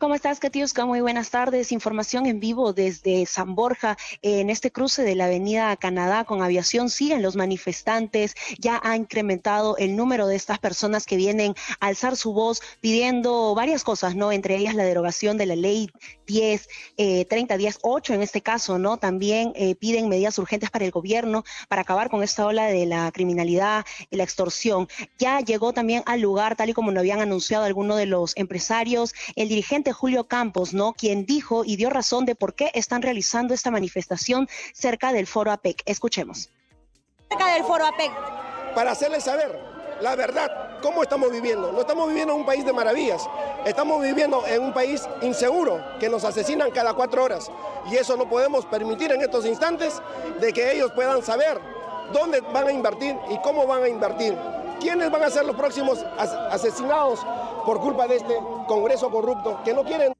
¿Cómo estás, Katiuska? Muy buenas tardes. Información en vivo desde San Borja. En este cruce de la avenida Canadá con aviación siguen los manifestantes. Ya ha incrementado el número de estas personas que vienen a alzar su voz pidiendo varias cosas, ¿no? Entre ellas la derogación de la ley 10, eh, 30 días, 8 en este caso, ¿no? También eh, piden medidas urgentes para el gobierno para acabar con esta ola de la criminalidad y la extorsión. Ya llegó también al lugar, tal y como lo habían anunciado algunos de los empresarios, el dirigente Julio Campos, ¿no? Quien dijo y dio razón de por qué están realizando esta manifestación cerca del foro APEC. Escuchemos. Cerca del foro APEC. Para hacerles saber la verdad, cómo estamos viviendo. No estamos viviendo en un país de maravillas, estamos viviendo en un país inseguro, que nos asesinan cada cuatro horas. Y eso no podemos permitir en estos instantes de que ellos puedan saber dónde van a invertir y cómo van a invertir. ¿Quiénes van a ser los próximos asesinados por culpa de este Congreso corrupto que no quieren...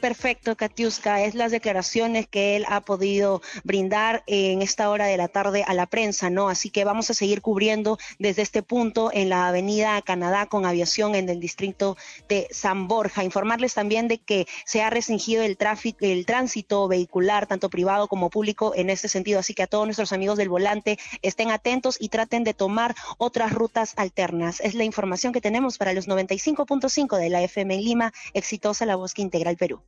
Perfecto, Katiuska. Es las declaraciones que él ha podido brindar en esta hora de la tarde a la prensa, ¿no? Así que vamos a seguir cubriendo desde este punto en la avenida Canadá con aviación en el distrito de San Borja. Informarles también de que se ha restringido el tráfico, el tránsito vehicular, tanto privado como público, en este sentido. Así que a todos nuestros amigos del volante estén atentos y traten de tomar otras rutas alternas. Es la información que tenemos para los 95.5 de la FM Lima, exitosa la voz que integra el Perú.